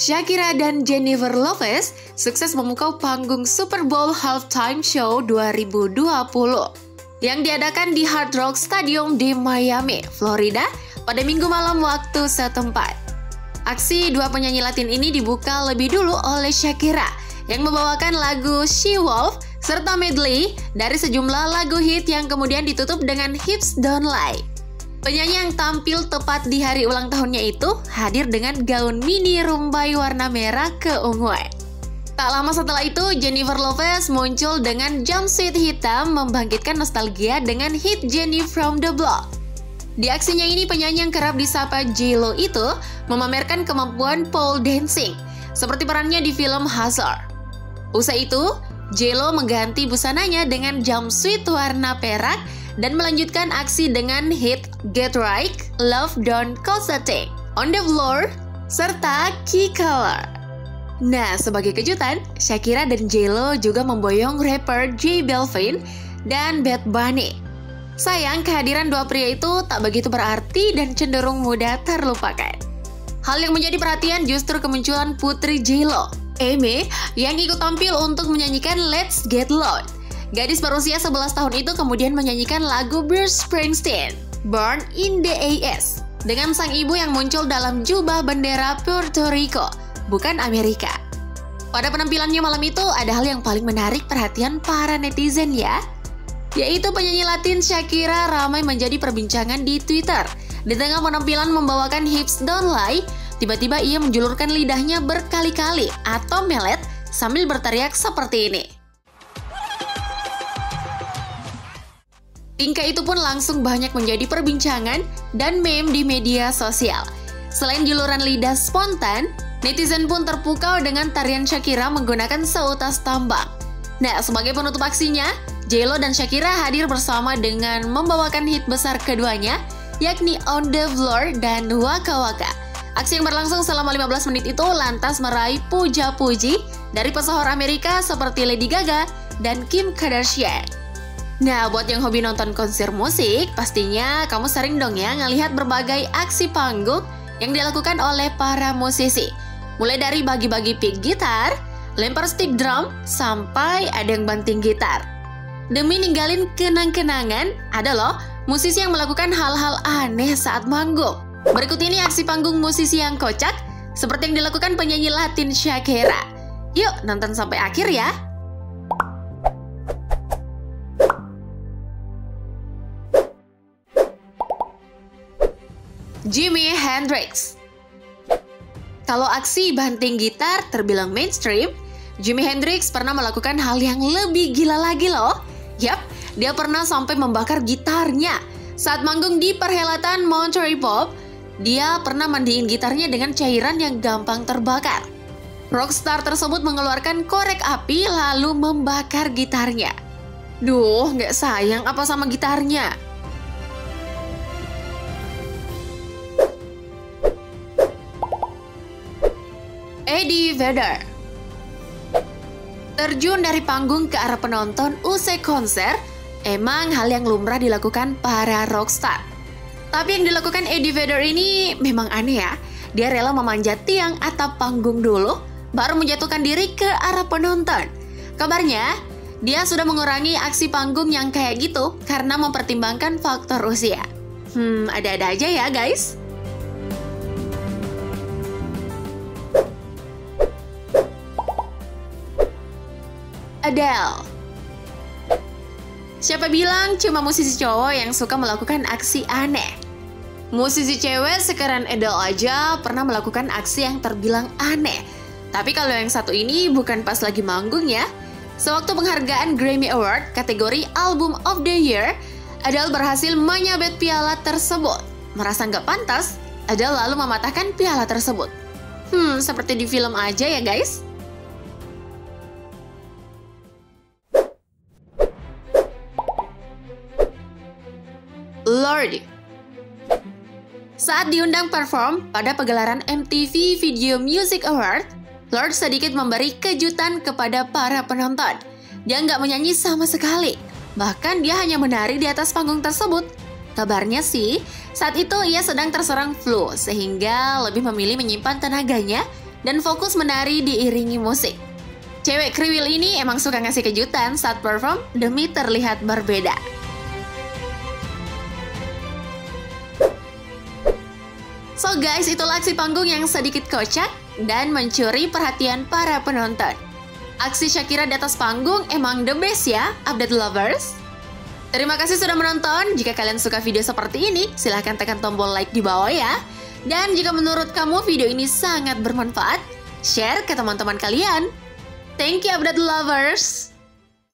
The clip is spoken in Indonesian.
Shakira dan Jennifer Lopez sukses memukau panggung Super Bowl Halftime Show 2020 yang diadakan di Hard Rock Stadium di Miami, Florida pada minggu malam waktu setempat. Aksi dua penyanyi Latin ini dibuka lebih dulu oleh Shakira yang membawakan lagu She Wolf serta medley dari sejumlah lagu hit yang kemudian ditutup dengan Hips Don't Lie. Penyanyi yang tampil tepat di hari ulang tahunnya itu hadir dengan gaun mini rumbai warna merah keunguan. Tak lama setelah itu, Jennifer Lopez muncul dengan jumpsuit hitam membangkitkan nostalgia dengan hit Jenny from the Block. Di aksinya ini, penyanyi yang kerap disapa J-Lo itu memamerkan kemampuan pole dancing, seperti perannya di film Hazard. Usai itu, J-Lo mengganti busananya dengan jumpsuit warna perak dan melanjutkan aksi dengan hit Get Right, Love Don't Cost a Thing, On the Floor, serta Key Color. Nah, sebagai kejutan, Shakira dan J-Lo juga memboyong rapper J Balvin dan Bad Bunny. Sayang, kehadiran dua pria itu tak begitu berarti dan cenderung mudah terlupakan. Hal yang menjadi perhatian justru kemunculan putri J-Lo, Amy, yang ikut tampil untuk menyanyikan Let's Get Loud. Gadis berusia 11 tahun itu kemudian menyanyikan lagu Bruce Springsteen, Born in the AS, dengan sang ibu yang muncul dalam jubah bendera Puerto Rico, bukan Amerika. Pada penampilannya malam itu ada hal yang paling menarik perhatian para netizen ya, yaitu penyanyi Latin Shakira ramai menjadi perbincangan di Twitter. Di tengah penampilan membawakan Hips Don't Lie, tiba-tiba ia menjulurkan lidahnya berkali-kali atau melet sambil berteriak seperti ini. Tingkah itu pun langsung banyak menjadi perbincangan dan meme di media sosial. Selain juluran lidah spontan, netizen pun terpukau dengan tarian Shakira menggunakan seutas tambang. Nah, sebagai penutup aksinya, J-Lo dan Shakira hadir bersama dengan membawakan hit besar keduanya, yakni On The Floor dan Waka Waka. Aksi yang berlangsung selama 15 menit itu lantas meraih puja-puji dari pesohor Amerika seperti Lady Gaga dan Kim Kardashian. Nah, buat yang hobi nonton konser musik, pastinya kamu sering dong ya ngelihat berbagai aksi panggung yang dilakukan oleh para musisi. Mulai dari bagi-bagi pick gitar, lempar stick drum, sampai ada yang banting gitar. Demi ninggalin kenang-kenangan, ada loh musisi yang melakukan hal-hal aneh saat manggung. Berikut ini aksi panggung musisi yang kocak, seperti yang dilakukan penyanyi Latin Shakira. Yuk, nonton sampai akhir ya! Jimi Hendrix. Kalau aksi banting gitar terbilang mainstream, Jimi Hendrix pernah melakukan hal yang lebih gila lagi loh. Yap, dia pernah sampai membakar gitarnya. Saat manggung di perhelatan Monterey Pop, dia pernah mandiin gitarnya dengan cairan yang gampang terbakar. Rockstar tersebut mengeluarkan korek api lalu membakar gitarnya. Duh, nggak sayang apa sama gitarnya? Eddie Vedder. Terjun dari panggung ke arah penonton usai konser emang hal yang lumrah dilakukan para rockstar. Tapi yang dilakukan Eddie Vedder ini memang aneh ya. Dia rela memanjat tiang atap panggung dulu, baru menjatuhkan diri ke arah penonton. Kabarnya, dia sudah mengurangi aksi panggung yang kayak gitu karena mempertimbangkan faktor usia. Hmm, ada-ada aja ya guys. Adele. Siapa bilang cuma musisi cowok yang suka melakukan aksi aneh? Musisi cewek sekeren Adele aja pernah melakukan aksi yang terbilang aneh. Tapi kalau yang satu ini bukan pas lagi manggung ya. Sewaktu penghargaan Grammy Award kategori Album of the Year, Adele berhasil menyabet piala tersebut. Merasa nggak pantas, Adele lalu mematahkan piala tersebut. Hmm, seperti di film aja ya guys. Saat diundang perform pada pegelaran MTV Video Music Award, Lord sedikit memberi kejutan kepada para penonton. Dia nggak menyanyi sama sekali, bahkan dia hanya menari di atas panggung tersebut. Kabarnya sih, saat itu ia sedang terserang flu, sehingga lebih memilih menyimpan tenaganya dan fokus menari diiringi musik. Cewek kriwil ini emang suka ngasih kejutan saat perform demi terlihat berbeda. So guys, itulah aksi panggung yang sedikit kocak dan mencuri perhatian para penonton. Aksi Shakira di atas panggung emang the best ya, update lovers. Terima kasih sudah menonton. Jika kalian suka video seperti ini, silahkan tekan tombol like di bawah ya. Dan jika menurut kamu video ini sangat bermanfaat, share ke teman-teman kalian. Thank you update lovers.